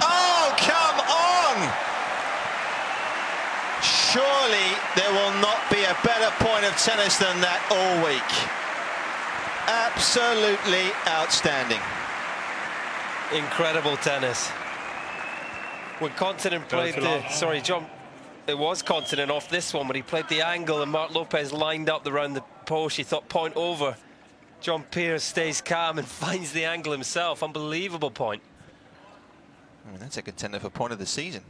Oh, come on! Surely there will not be a better point of tennis than that all week. Absolutely outstanding. Incredible tennis. When Kontinen played the, sorry, John, it was Kontinen off this one, but he played the angle and Mark Lopez lined up around the post. He thought point over. John Peers stays calm and finds the angle himself. Unbelievable point. I mean, that's a contender for point of the season.